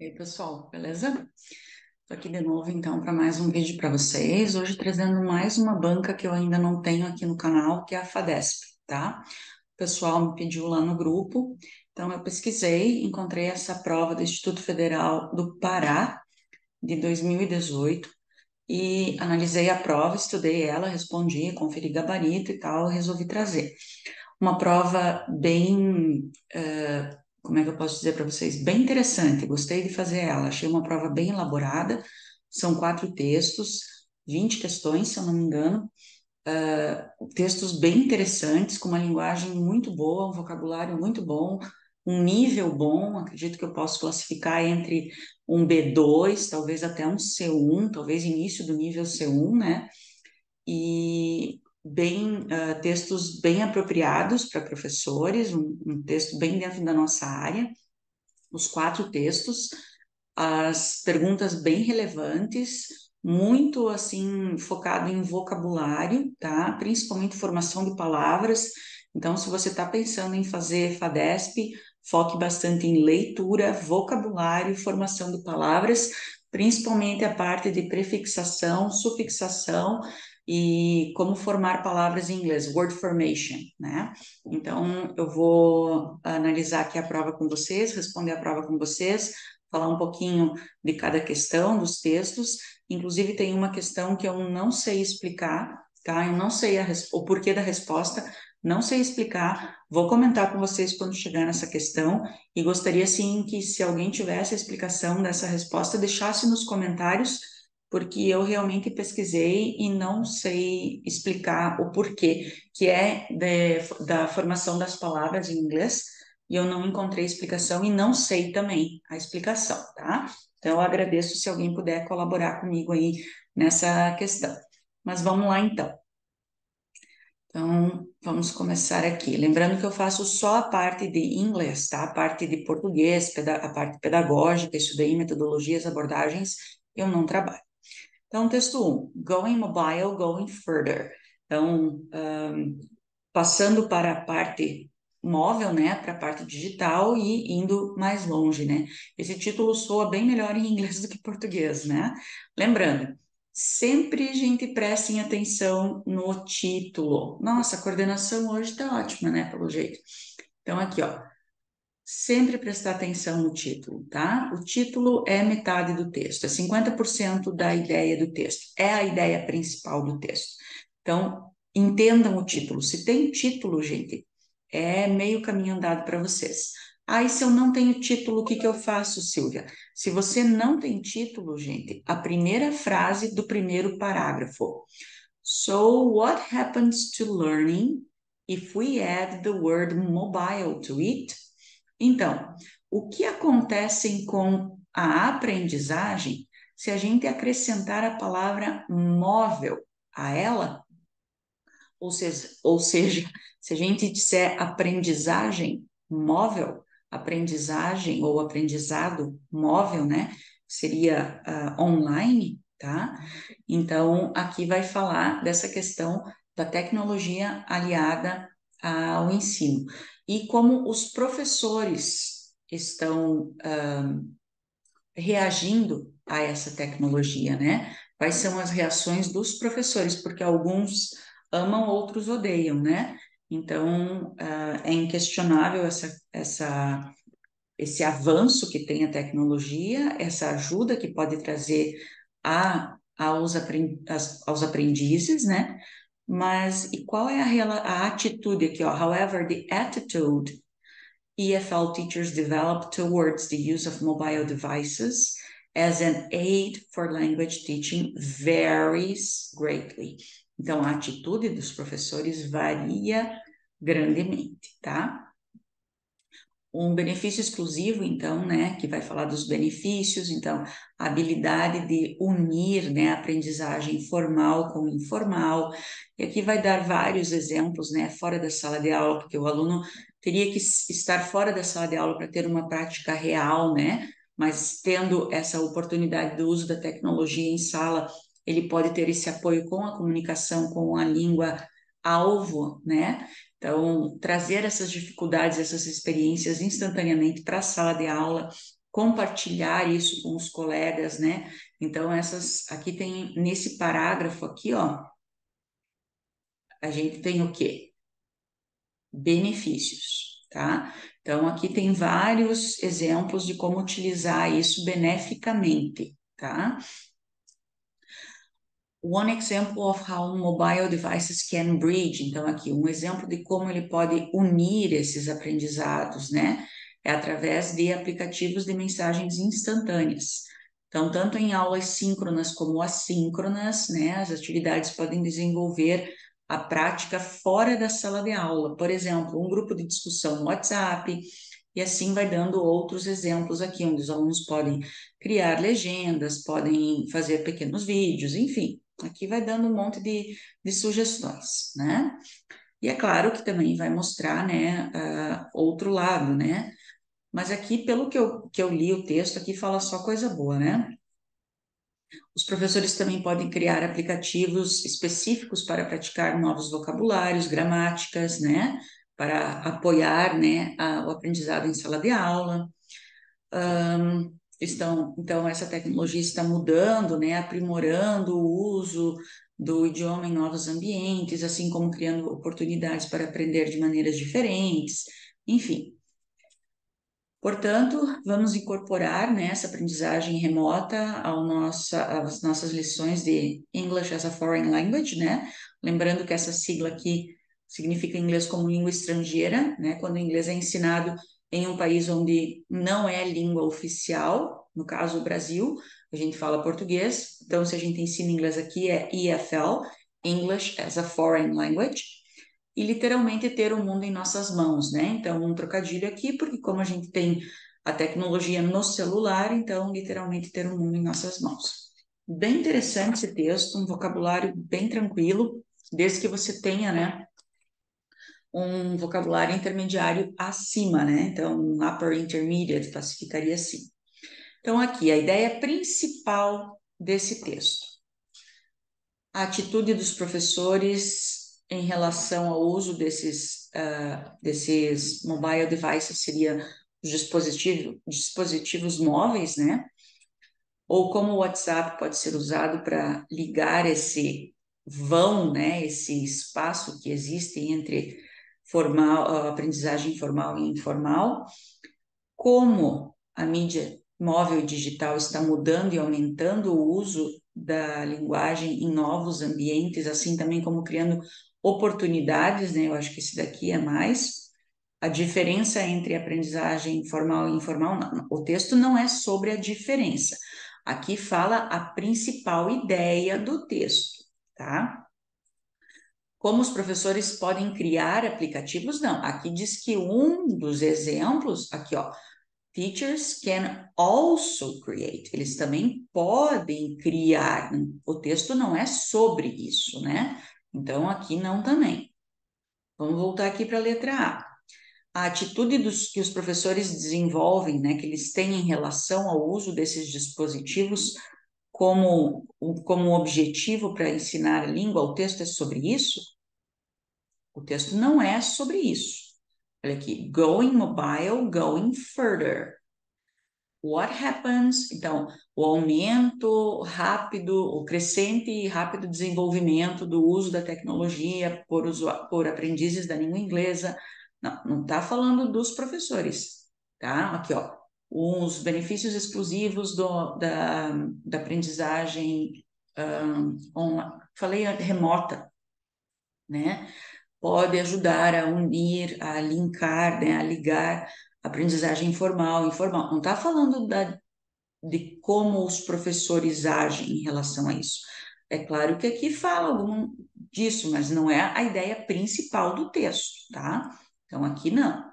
E aí, pessoal, beleza? Estou aqui de novo, então, para mais um vídeo para vocês. Hoje trazendo mais uma banca que eu ainda não tenho aqui no canal, que é a FADESP, tá? O pessoal me pediu lá no grupo, então eu pesquisei, encontrei essa prova do Instituto Federal do Pará, de 2018, e analisei a prova, estudei ela, respondi, conferi gabarito e tal, resolvi trazer. Uma prova bem... Uh, como é que eu posso dizer para vocês? Bem interessante, gostei de fazer ela, achei uma prova bem elaborada, são quatro textos, 20 questões, se eu não me engano, uh, textos bem interessantes, com uma linguagem muito boa, um vocabulário muito bom, um nível bom, acredito que eu posso classificar entre um B2, talvez até um C1, talvez início do nível C1, né? E bem uh, textos bem apropriados para professores, um, um, texto bem dentro da nossa área, os quatro textos, as perguntas bem relevantes, muito assim focado em vocabulário, tá? Principalmente formação de palavras. Então, se você está pensando em fazer FADESP, foque bastante em leitura, vocabulário, formação de palavras, principalmente a parte de prefixação, sufixação e como formar palavras em inglês, word formation, né? Então, eu vou analisar aqui a prova com vocês, responder a prova com vocês, falar um pouquinho de cada questão dos textos. Inclusive, tem uma questão que eu não sei explicar, tá? Eu não sei o porquê da resposta, não sei explicar. Vou comentar com vocês quando chegar nessa questão e gostaria, sim, que se alguém tivesse a explicação dessa resposta, deixasse nos comentários porque eu realmente pesquisei e não sei explicar o porquê, que é de, da formação das palavras em inglês, e eu não encontrei explicação e não sei também a explicação, tá? Então, eu agradeço se alguém puder colaborar comigo aí nessa questão. Mas vamos lá, então. Então, vamos começar aqui. Lembrando que eu faço só a parte de inglês, tá? A parte de português, a parte pedagógica, estudei metodologias, abordagens, eu não trabalho. Então, texto 1, going mobile, going further. Então, um, passando para a parte móvel, né, para a parte digital e indo mais longe, né? Esse título soa bem melhor em inglês do que em português, né? Lembrando, sempre, gente, prestem atenção no título. Nossa, a coordenação hoje está ótima, né, pelo jeito. Então, aqui, ó, sempre prestar atenção no título, tá? O título é metade do texto, é 50% da ideia do texto, é a ideia principal do texto. Então, entendam o título. Se tem título, gente, é meio caminho andado para vocês. Aí, se eu não tenho título, o que, que eu faço, Silvia? Se você não tem título, gente, a primeira frase do primeiro parágrafo. So, what happens to learning if we add the word mobile to it? Então, o que acontece com a aprendizagem se a gente acrescentar a palavra móvel a ela? Ou seja, ou seja, se a gente disser aprendizagem móvel, aprendizagem ou aprendizado móvel, né? Seria uh, online, tá? Então, aqui vai falar dessa questão da tecnologia aliada ao ensino e como os professores estão um, reagindo a essa tecnologia, né? Quais são as reações dos professores? Porque alguns amam, outros odeiam, né? Então, uh, é inquestionável essa, essa, esse avanço que tem a tecnologia, essa ajuda que pode trazer a, aos, aos aprendizes, né? Mas e qual é a, a atitude aqui? Ó? However, the attitude EFL teachers develop towards the use of mobile devices as an aid for language teaching varies greatly. Então, a atitude dos professores varia grandemente, tá? Um benefício exclusivo, então, né, que vai falar dos benefícios, então, a habilidade de unir, né, a aprendizagem formal com informal, e aqui vai dar vários exemplos, né, fora da sala de aula, porque o aluno teria que estar fora da sala de aula para ter uma prática real, né, mas tendo essa oportunidade do uso da tecnologia em sala, ele pode ter esse apoio com a comunicação, com a língua alvo, né? Então, trazer essas dificuldades, essas experiências instantaneamente para a sala de aula compartilhar isso com os colegas, né? Então, essas aqui tem, nesse parágrafo aqui, ó, a gente tem o quê? Benefícios, tá? Então, aqui tem vários exemplos de como utilizar isso beneficamente, tá? One example of how mobile devices can bridge. Então, aqui, um exemplo de como ele pode unir esses aprendizados, né? É através de aplicativos de mensagens instantâneas. Então, tanto em aulas síncronas como assíncronas, né? As atividades podem desenvolver a prática fora da sala de aula. Por exemplo, um grupo de discussão no WhatsApp, e assim vai dando outros exemplos aqui, onde os alunos podem criar legendas, podem fazer pequenos vídeos, enfim. Aqui vai dando um monte de, de sugestões, né? E é claro que também vai mostrar, né, uh, outro lado, né? Mas aqui, pelo que eu, que eu li o texto, aqui fala só coisa boa, né? Os professores também podem criar aplicativos específicos para praticar novos vocabulários, gramáticas, né? Para apoiar, né, a, o aprendizado em sala de aula. Um, estão, então, essa tecnologia está mudando, né, aprimorando o uso do idioma em novos ambientes, assim como criando oportunidades para aprender de maneiras diferentes, enfim. Portanto, vamos incorporar né, essa aprendizagem remota ao nossa, às nossas lições de English as a Foreign Language, né? Lembrando que essa sigla aqui significa inglês como língua estrangeira, né? Quando o inglês é ensinado em um país onde não é língua oficial, no caso o Brasil, a gente fala português, então se a gente ensina inglês aqui é EFL, English as a Foreign Language, e literalmente ter o mundo em nossas mãos, né? Então, um trocadilho aqui, porque como a gente tem a tecnologia no celular, então, literalmente ter o mundo em nossas mãos. Bem interessante esse texto, um vocabulário bem tranquilo, desde que você tenha, né, um vocabulário intermediário acima, né? Então, um upper intermediate classificaria assim. Então, aqui, a ideia principal desse texto. A atitude dos professores em relação ao uso desses, uh, desses mobile devices seria os dispositivos, dispositivos móveis, né? Ou como o WhatsApp pode ser usado para ligar esse vão, né? Esse espaço que existe entre formal, aprendizagem formal e informal, como a mídia móvel e digital está mudando e aumentando o uso da linguagem em novos ambientes, assim também como criando oportunidades, né? Eu acho que esse daqui é mais. A diferença entre aprendizagem formal e informal, não. o texto não é sobre a diferença. Aqui fala a principal ideia do texto, tá? Como os professores podem criar aplicativos? Não, aqui diz que um dos exemplos, aqui ó, teachers can also create. Eles também podem criar. O texto não é sobre isso, né? Então aqui não também. Vamos voltar aqui para a letra A. A atitude dos, que os professores desenvolvem, né, que eles têm em relação ao uso desses dispositivos como, como objetivo para ensinar a língua, o texto é sobre isso? O texto não é sobre isso. Olha aqui, going mobile, going further. What happens? Então, o aumento rápido, o crescente e rápido desenvolvimento do uso da tecnologia por, por aprendizes da língua inglesa. Não, não está falando dos professores, tá? Aqui, ó, os benefícios exclusivos do, da, da aprendizagem um, on, falei remota, né? Pode ajudar a unir, a linkar, né? a ligar aprendizagem formal, informal. Não está falando da, de como os professores agem em relação a isso. É claro que aqui fala algum disso, mas não é a ideia principal do texto, tá? Então aqui não.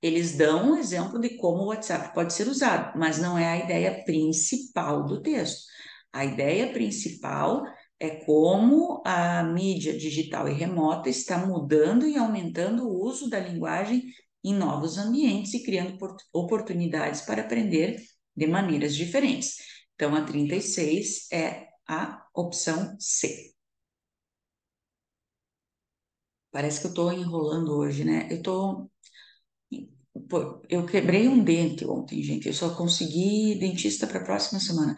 Eles dão um exemplo de como o WhatsApp pode ser usado, mas não é a ideia principal do texto. A ideia principal é como a mídia digital e remota está mudando e aumentando o uso da linguagem em novos ambientes e criando oportunidades para aprender de maneiras diferentes. Então, a 36 é a opção C. Parece que eu estou enrolando hoje, né? Eu estou eu quebrei um dente ontem, gente. Eu só consegui dentista para a próxima semana.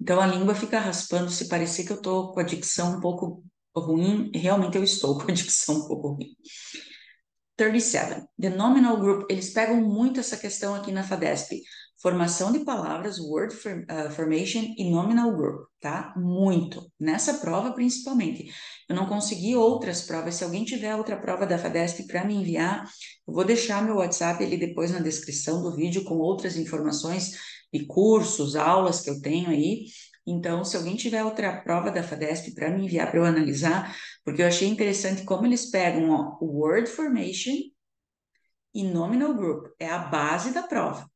Então a língua fica raspando. Se parecer que eu tô com a dicção um pouco ruim, realmente eu estou com a dicção um pouco ruim. 37. The nominal group, eles pegam muito essa questão aqui na FADESP. Formação de palavras, word uh, formation e nominal group, tá? Muito. Nessa prova, principalmente. Eu não consegui outras provas. Se alguém tiver outra prova da FADESP para me enviar, eu vou deixar meu WhatsApp ali depois na descrição do vídeo com outras informações de cursos, aulas que eu tenho aí. Então, se alguém tiver outra prova da FADESP para me enviar para eu analisar, porque eu achei interessante como eles pegam ó, o Word Formation e Nominal Group, é a base da prova.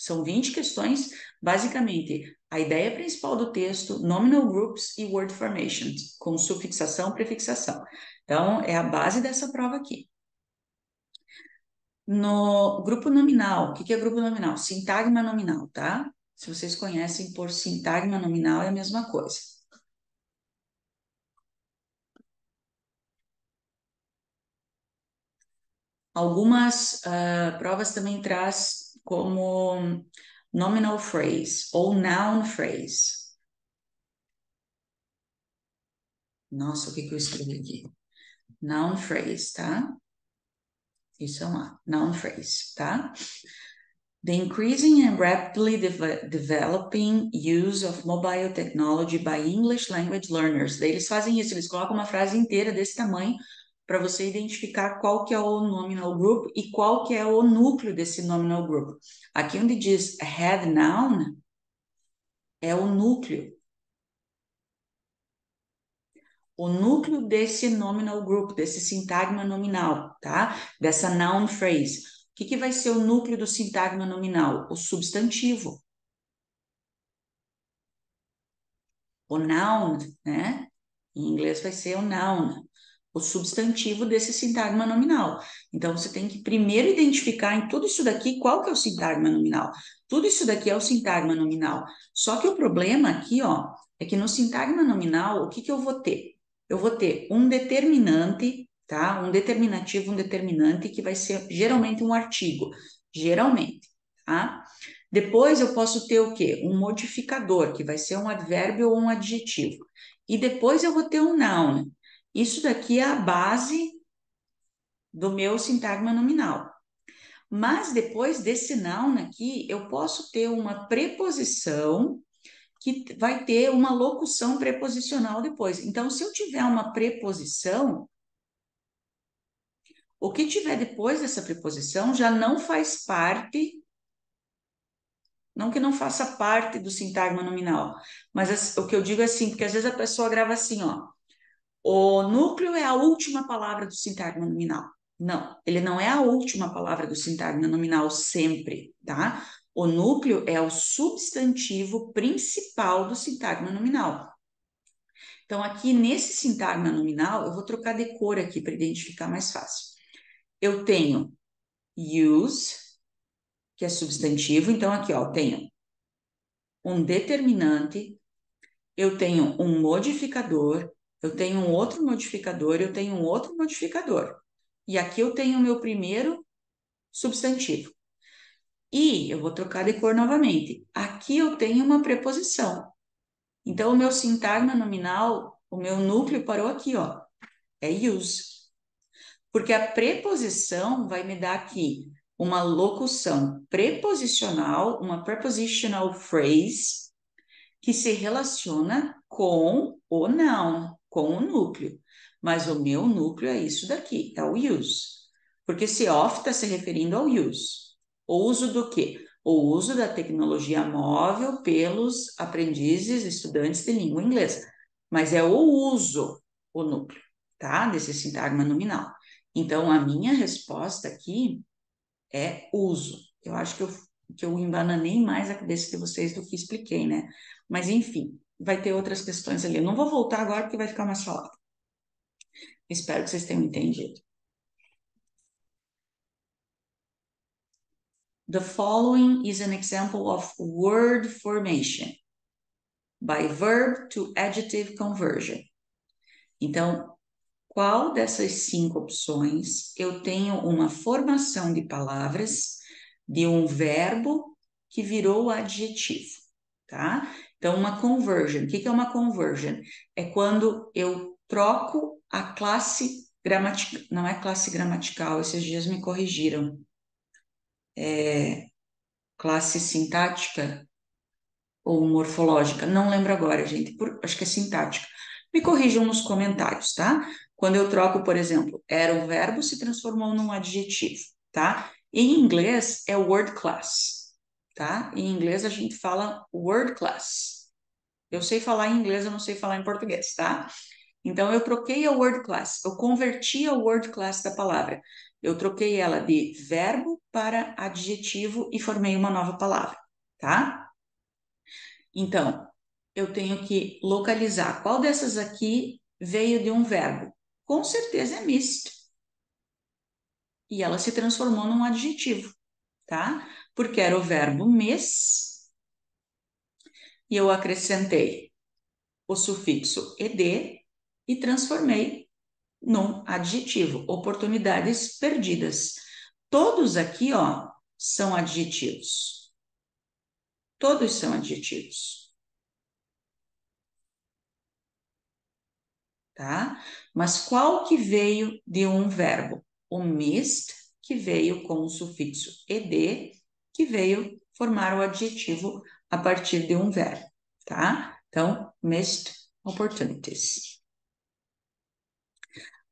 São 20 questões, basicamente, a ideia principal do texto, Nominal Groups e Word Formations, com sufixação, prefixação. Então, é a base dessa prova aqui. No grupo nominal, o que é grupo nominal? Sintagma nominal, tá? Se vocês conhecem por sintagma nominal, é a mesma coisa. Algumas uh, provas também traz como nominal phrase ou noun phrase. Nossa, o que, que eu escrevi aqui? Noun phrase, tá? Isso é uma noun phrase, tá? The increasing and rapidly de developing use of mobile technology by English language learners. Daí eles fazem isso, eles colocam uma frase inteira desse tamanho para você identificar qual que é o nominal group e qual que é o núcleo desse nominal group. Aqui onde diz head noun, é o núcleo. O núcleo desse nominal group, desse sintagma nominal, tá? Dessa noun phrase que, que vai ser o núcleo do sintagma nominal? O substantivo. O noun, né? Em inglês vai ser o noun, o substantivo desse sintagma nominal. Então, você tem que primeiro identificar em tudo isso daqui qual que é o sintagma nominal. Tudo isso daqui é o sintagma nominal. Só que o problema aqui, ó, é que no sintagma nominal, o que, que eu vou ter? Eu vou ter um determinante tá? Um determinativo, um determinante que vai ser geralmente um artigo, geralmente, tá? Depois eu posso ter o quê? Um modificador, que vai ser um advérbio ou um adjetivo. E depois eu vou ter um noun. Isso daqui é a base do meu sintagma nominal. Mas depois desse noun aqui, eu posso ter uma preposição que vai ter uma locução preposicional depois. Então, se eu tiver uma preposição, o que tiver depois dessa preposição já não faz parte, não que não faça parte do sintagma nominal, mas o que eu digo é assim, porque às vezes a pessoa grava assim, ó, o núcleo é a última palavra do sintagma nominal. Não, ele não é a última palavra do sintagma nominal sempre, tá? O núcleo é o substantivo principal do sintagma nominal. Então, aqui nesse sintagma nominal, eu vou trocar de cor aqui para identificar mais fácil eu tenho use, que é substantivo, então aqui, ó, eu tenho um determinante, eu tenho um modificador, eu tenho um outro modificador, eu tenho um outro modificador. E aqui eu tenho o meu primeiro substantivo. E eu vou trocar de cor novamente. Aqui eu tenho uma preposição. Então, o meu sintagma nominal, o meu núcleo parou aqui, ó. É use. Porque a preposição vai me dar aqui uma locução preposicional, uma prepositional phrase, que se relaciona com o noun, com o núcleo. Mas o meu núcleo é isso daqui, é o use. Porque se off está se referindo ao use. O uso do quê? O uso da tecnologia móvel pelos aprendizes, estudantes de língua inglesa. Mas é o uso, o núcleo, tá? Desse sintagma nominal. Então, a minha resposta aqui é uso. Eu acho que eu, que eu embananei mais a cabeça de vocês do que expliquei, né? Mas, enfim, vai ter outras questões ali. Eu não vou voltar agora porque vai ficar mais falado. Espero que vocês tenham entendido. The following is an example of word formation by verb to adjective conversion. Então, qual dessas cinco opções eu tenho uma formação de palavras de um verbo que virou adjetivo, tá? Então, uma conversion. O que é uma conversion? É quando eu troco a classe gramatical. Não é classe gramatical, esses dias me corrigiram. É classe sintática ou morfológica. Não lembro agora, gente. Por, acho que é sintática. Me corrijam nos comentários, tá? Quando eu troco, por exemplo, era um verbo, se transformou num adjetivo, tá? Em inglês é word class, tá? Em inglês a gente fala word class. Eu sei falar em inglês, eu não sei falar em português, tá? Então eu troquei a word class, eu converti a word class da palavra. Eu troquei ela de verbo para adjetivo e formei uma nova palavra, tá? Então, eu tenho que localizar qual dessas aqui veio de um verbo. Com certeza é misto. E ela se transformou num adjetivo, tá? Porque era o verbo mes e eu acrescentei o sufixo ed e transformei num adjetivo, oportunidades perdidas. Todos aqui, ó, são adjetivos. Todos são adjetivos. Tá? Mas qual que veio de um verbo? O mist, que veio com o sufixo ed, que veio formar o adjetivo a partir de um verbo, tá? Então, missed opportunities.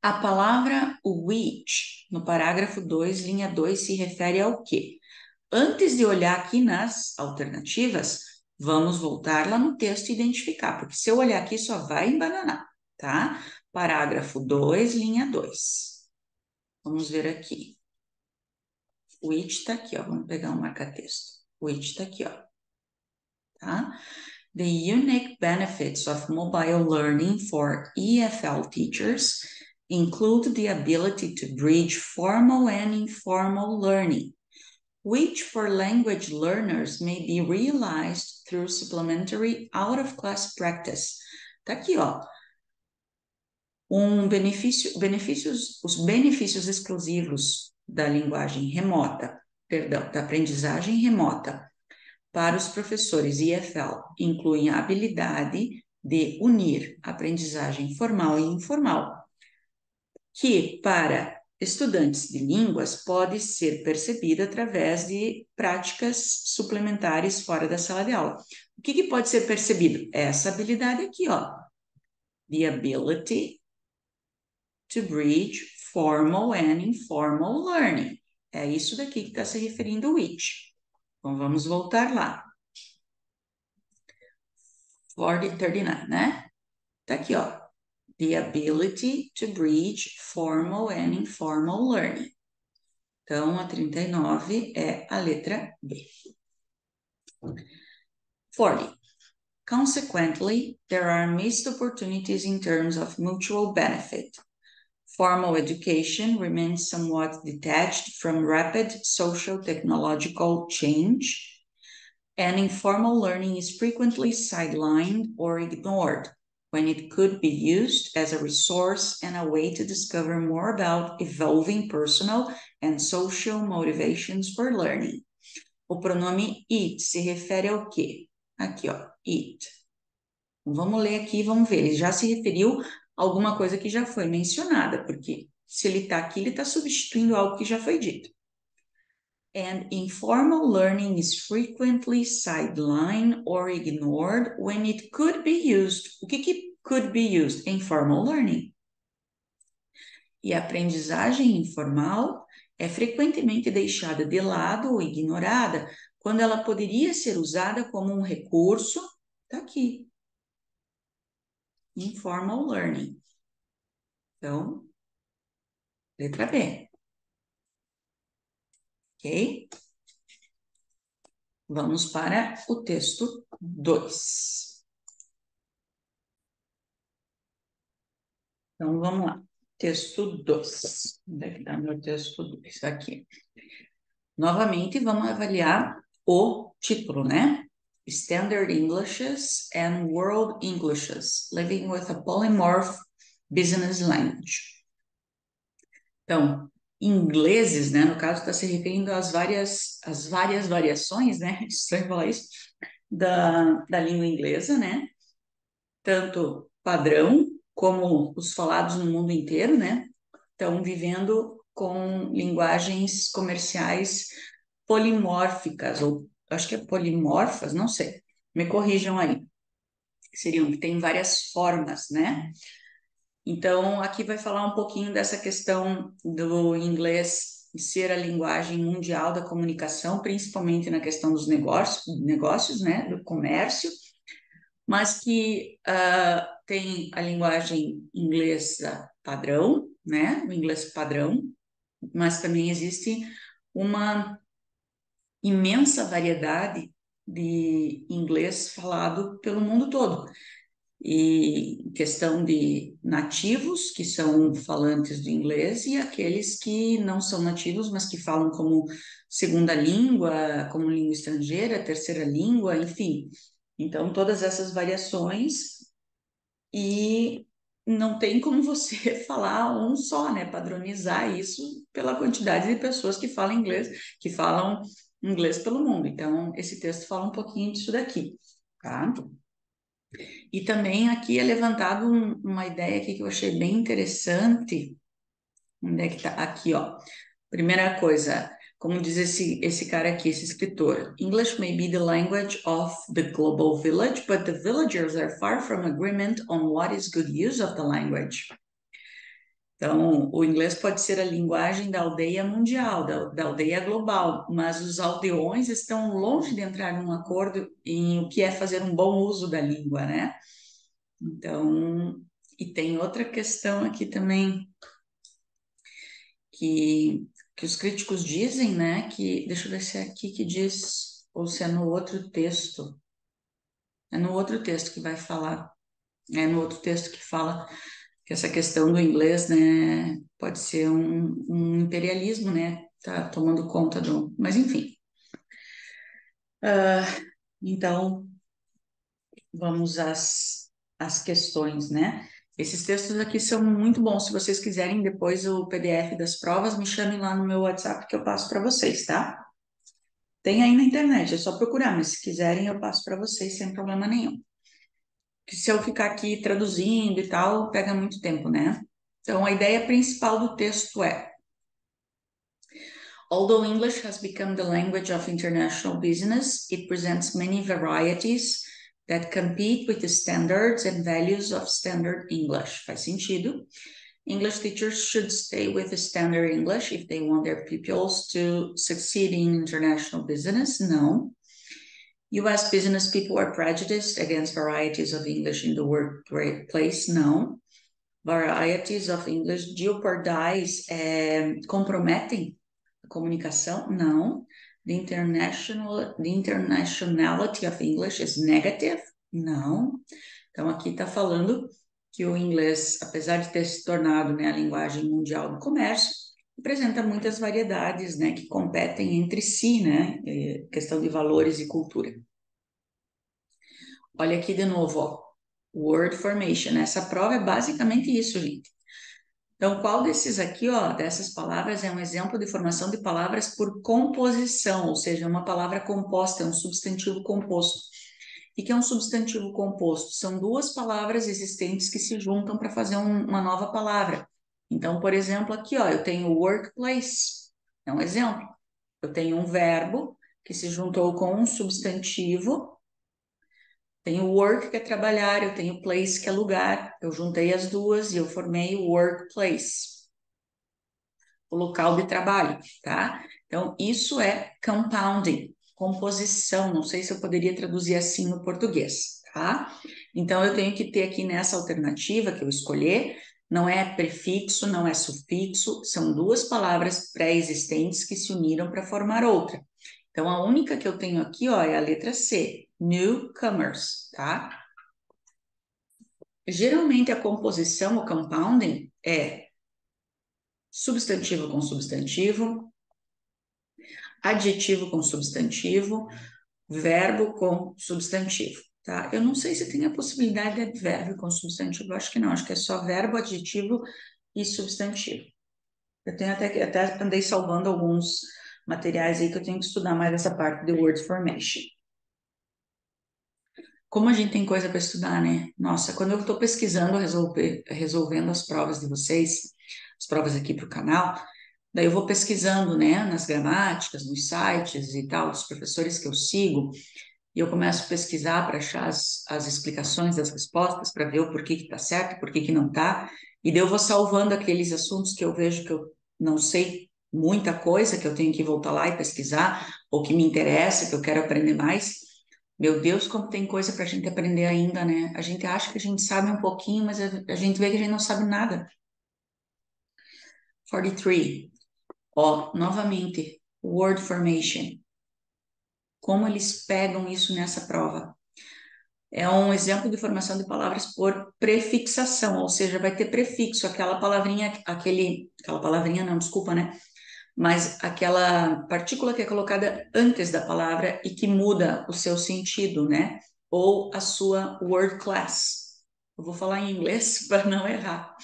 A palavra which, no parágrafo 2, linha 2, se refere ao quê? Antes de olhar aqui nas alternativas, vamos voltar lá no texto e identificar, porque se eu olhar aqui só vai embananar, tá? Parágrafo 2, linha 2. Vamos ver aqui. Which está aqui, ó. Vamos pegar um marca-texto. Which está aqui, ó. Tá? The unique benefits of mobile learning for EFL teachers include the ability to bridge formal and informal learning, which for language learners may be realized through supplementary out-of-class practice. Tá aqui, ó. Um benefício, benefícios, os benefícios exclusivos da linguagem remota, perdão, da aprendizagem remota para os professores IFL incluem a habilidade de unir aprendizagem formal e informal, que para estudantes de línguas pode ser percebida através de práticas suplementares fora da sala de aula. O que, que pode ser percebido? Essa habilidade aqui, ó. The ability to bridge formal and informal learning. É isso daqui que está se referindo o which. Então, vamos voltar lá. 4039, né? Tá aqui, ó. The ability to bridge formal and informal learning. Então, a 39 é a letra B. 40. Consequently, there are missed opportunities in terms of mutual benefit. Formal education remains somewhat detached from rapid social technological change, and informal learning is frequently sidelined or ignored when it could be used as a resource and a way to discover more about evolving personal and social motivations for learning. O pronome it se refere ao quê? Aqui, ó, it. Vamos ler aqui, vamos ver. Ele já se referiu alguma coisa que já foi mencionada, porque se ele está aqui, ele está substituindo algo que já foi dito. And informal learning is frequently sidelined or ignored when it could be used. O que, que could be used? Informal learning. E a aprendizagem informal é frequentemente deixada de lado ou ignorada quando ela poderia ser usada como um recurso, está aqui, informal learning. Então, letra B. Ok? Vamos para o texto 2. Então, vamos lá. Texto 2. Onde é que está meu texto 2? Aqui. Novamente, vamos avaliar o título, né? Standard Englishes and world Englishes, living with a polymorph business language. Então, ingleses, né? No caso, está se referindo às várias, às várias variações, né? Estranho falar isso, da, da língua inglesa, né? Tanto padrão como os falados no mundo inteiro, né? Estão vivendo com linguagens comerciais polimórficas, ou acho que é polimorfas, não sei, me corrijam aí. Seriam que tem várias formas, né? Então, aqui vai falar um pouquinho dessa questão do inglês ser a linguagem mundial da comunicação, principalmente na questão dos negócios, negócios né, do comércio, mas que uh, tem a linguagem inglesa padrão, né, o inglês padrão, mas também existe uma imensa variedade de inglês falado pelo mundo todo e questão de nativos, que são falantes do inglês, e aqueles que não são nativos, mas que falam como segunda língua, como língua estrangeira, terceira língua, enfim. Então, todas essas variações, e não tem como você falar um só, né? Padronizar isso pela quantidade de pessoas que falam inglês, que falam inglês pelo mundo. Então, esse texto fala um pouquinho disso daqui, tá? E também aqui é levantado um, uma ideia aqui que eu achei bem interessante. Onde é que tá? Aqui, ó. Primeira coisa, como diz esse, esse cara aqui, esse escritor, English may be the language of the global village, but the villagers are far from agreement on what is good use of the language. Então, o inglês pode ser a linguagem da aldeia mundial, da, da, aldeia global, mas os aldeões estão longe de entrar num acordo em o que é fazer um bom uso da língua, né? Então, e tem outra questão aqui também que, que os críticos dizem, né? Que deixa eu ver se é aqui que diz ou se é no outro texto. É no outro texto que vai falar. É no outro texto que fala que essa questão do inglês, né, pode ser um, um imperialismo, né, tá tomando conta do, mas enfim. Uh, então, vamos às, às questões, né? Esses textos aqui são muito bons. Se vocês quiserem depois o PDF das provas, me chamem lá no meu WhatsApp que eu passo para vocês, tá? Tem aí na internet, é só procurar, mas se quiserem eu passo para vocês sem problema nenhum que se eu ficar aqui traduzindo e tal, pega muito tempo, né? Então, a ideia principal do texto é: Although English has become the language of international business, it presents many varieties that compete with the standards and values of standard English. Faz sentido. English teachers should stay with the standard English if they want their pupils to succeed in international business. Não. US business people are prejudiced against varieties of English in the workplace? Não. Varieties of English jeopardize, é, comprometem a comunicação? Não. The, international, the internationality of English is negative? Não. Então, aqui está falando que o inglês, apesar de ter se tornado né, a linguagem mundial do comércio, apresenta muitas variedades, né, que competem entre si, né, é, questão de valores e cultura. Olha aqui de novo, ó, word formation. Essa prova é basicamente isso, gente. Então, qual desses aqui, ó, dessas palavras é um exemplo de formação de palavras por composição, ou seja, uma palavra composta, é um substantivo composto. O que é um substantivo composto? São duas palavras existentes que se juntam para fazer um, uma nova palavra. Então, por exemplo, aqui, ó, eu tenho workplace, é um exemplo. Eu tenho um verbo que se juntou com um substantivo. Tenho work, que é trabalhar, eu tenho place, que é lugar. Eu juntei as duas e eu formei workplace, o local de trabalho, tá? Então, isso é compounding, composição. Não sei se eu poderia traduzir assim no português, tá? Então, eu tenho que ter aqui nessa alternativa que eu escolher não é prefixo, não é sufixo, são duas palavras pré-existentes que se uniram para formar outra. Então, a única que eu tenho aqui, ó, é a letra C, newcomers, tá? Geralmente, a composição, o compounding, é substantivo com substantivo, adjetivo com substantivo, verbo com substantivo. Tá? Eu não sei se tem a possibilidade de verbo com substantivo, acho que não, acho que é só verbo, adjetivo e substantivo. Eu tenho até até andei salvando alguns materiais aí que eu tenho que estudar mais essa parte de word formation. Como a gente tem coisa para estudar, né? Nossa, quando eu estou pesquisando, resolver, resolvendo as provas de vocês, as provas aqui para o canal, daí eu vou pesquisando, né, nas gramáticas, nos sites e tal, dos professores que eu sigo, e eu começo a pesquisar para achar as, as explicações das respostas, para ver o porquê que está certo, porquê que não está, e daí eu vou salvando aqueles assuntos que eu vejo que eu não sei muita coisa, que eu tenho que voltar lá e pesquisar, ou que me interessa, que eu quero aprender mais. Meu Deus, como tem coisa para a gente aprender ainda, né? A gente acha que a gente sabe um pouquinho, mas a, a gente vê que a gente não sabe nada. 43. Ó, novamente, word formation. Como eles pegam isso nessa prova? É um exemplo de formação de palavras por prefixação, ou seja, vai ter prefixo, aquela palavrinha, aquele, aquela palavrinha não, desculpa, né? Mas aquela partícula que é colocada antes da palavra e que muda o seu sentido, né? Ou a sua word class. Eu vou falar em inglês para não errar,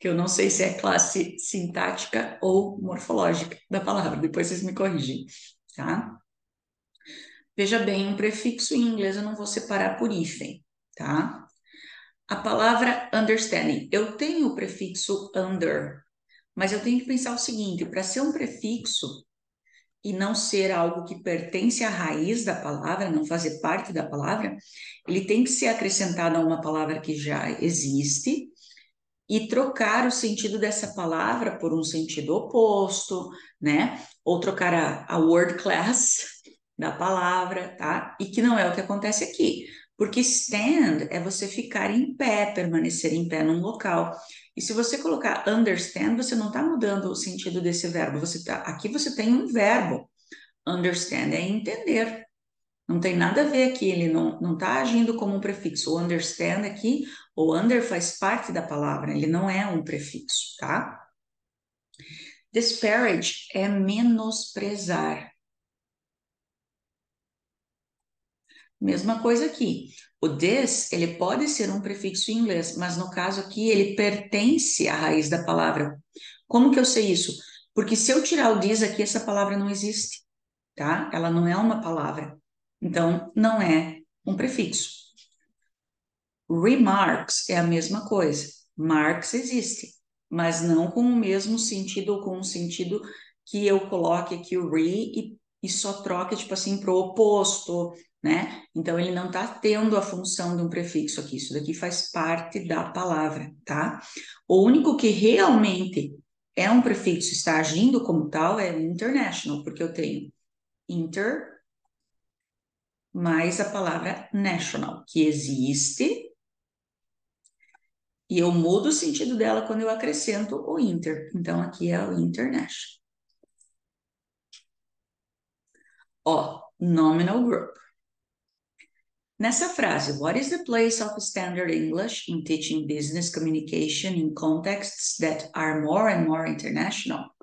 que eu não sei se é classe sintática ou morfológica da palavra, depois vocês me corrigem, tá? Veja bem, um prefixo em inglês eu não vou separar por hífen, tá? A palavra understanding, eu tenho o prefixo under, mas eu tenho que pensar o seguinte: para ser um prefixo e não ser algo que pertence à raiz da palavra, não fazer parte da palavra, ele tem que ser acrescentado a uma palavra que já existe e trocar o sentido dessa palavra por um sentido oposto, né? Ou trocar a, a word class da palavra, tá? E que não é o que acontece aqui. Porque stand é você ficar em pé, permanecer em pé num local. E se você colocar understand, você não está mudando o sentido desse verbo. Você tá, aqui você tem um verbo. Understand é entender. Não tem nada a ver aqui, ele não está agindo como um prefixo. O understand aqui, o under faz parte da palavra, ele não é um prefixo, tá? Disparage é menosprezar. Mesma coisa aqui. O this, ele pode ser um prefixo em inglês, mas no caso aqui ele pertence à raiz da palavra. Como que eu sei isso? Porque se eu tirar o this aqui, essa palavra não existe, tá? Ela não é uma palavra. Então, não é um prefixo. Remarks é a mesma coisa. Marks existe, mas não com o mesmo sentido ou com o sentido que eu coloque aqui o re e, e só troque, tipo assim, para o oposto, né? Então, ele não está tendo a função de um prefixo aqui, isso daqui faz parte da palavra, tá? O único que realmente é um prefixo, está agindo como tal, é international, porque eu tenho inter mais a palavra national, que existe, e eu mudo o sentido dela quando eu acrescento o inter. Então, aqui é o international. Ó, nominal group. Nessa frase, what is the place of standard English in teaching business communication in contexts that are more and more international?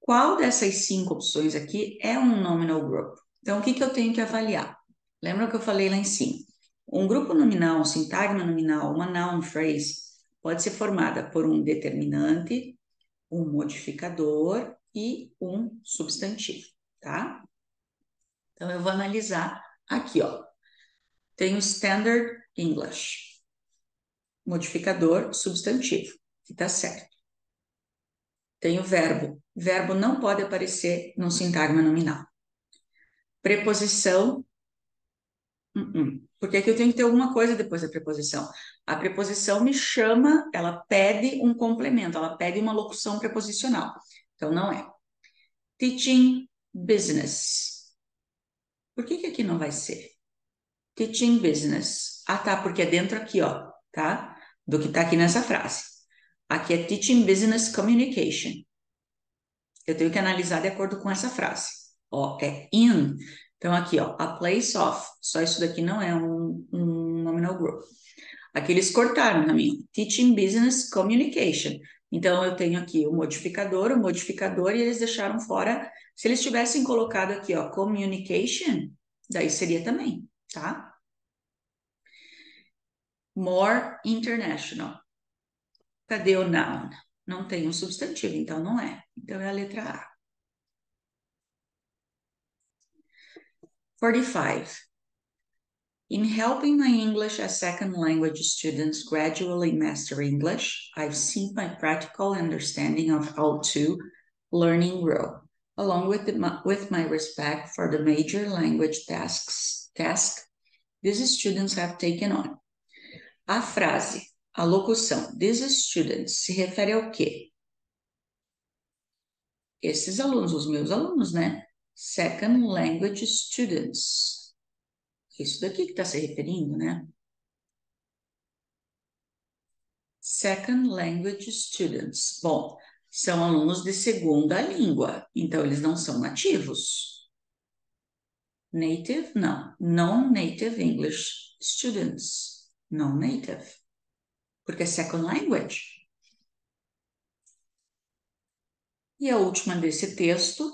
Qual dessas cinco opções aqui é um nominal group? Então, o que, que eu tenho que avaliar? Lembra que eu falei lá em cima? Um grupo nominal, um sintagma nominal, uma noun phrase, pode ser formada por um determinante, um modificador e um substantivo, tá? Então, eu vou analisar aqui, ó. Tem o Standard English. Modificador substantivo, que está certo. Tem o verbo. Verbo não pode aparecer no sintagma nominal. Preposição. Uh -uh. Porque aqui eu tenho que ter alguma coisa depois da preposição. A preposição me chama, ela pede um complemento, ela pede uma locução preposicional. Então, não é. Teaching business. Por que, que aqui não vai ser? Teaching business. Ah, tá, porque é dentro aqui, ó, tá? Do que tá aqui nessa frase. Aqui é teaching business communication. Eu tenho que analisar de acordo com essa frase. Ó, é in. Então, aqui, ó, a place of. Só isso daqui não é um, um nominal group. Aqui eles cortaram na minha. Teaching business communication. Então, eu tenho aqui o modificador, o modificador, e eles deixaram fora. Se eles tivessem colocado aqui, ó, communication, daí seria também tá? More international. Cadê o noun? não tem um substantivo, então não é. Então é a letra A. 45. In helping my English as second language students gradually master English, I've seen my practical understanding of how to learning grow, along with, the, with my respect for the major language tasks task these students have taken on. A frase, a locução, these students, se refere ao quê? Esses alunos, os meus alunos, né? Second language students isso daqui que está se referindo, né? Second language students. Bom, são alunos de segunda língua, então eles não são nativos. Native, não. Non-native English students. Non-native. Porque é second language. E a última desse texto,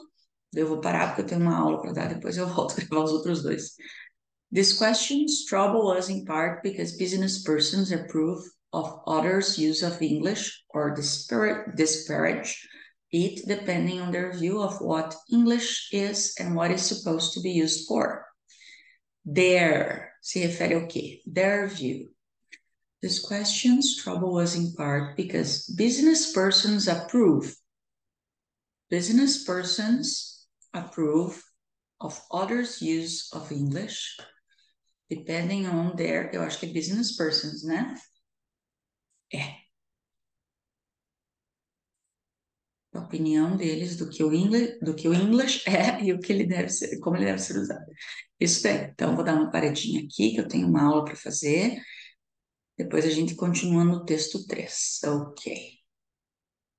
eu vou parar porque eu tenho uma aula para dar, depois eu volto a gravar os outros dois. These questions trouble us in part because business persons approve of others' use of English or disparage it depending on their view of what English is and what is supposed to be used for. Their se refere ao quê? Their view. These questions trouble us in part because business persons approve. Business persons approve of others' use of English depending on their, eu acho que business persons, né? É. A opinião deles do que o English, do que o English é e o que ele deve ser, como ele deve ser usado. Isso bem. Então, vou dar uma paradinha aqui, que eu tenho uma aula para fazer. Depois a gente continua no texto 3. Ok.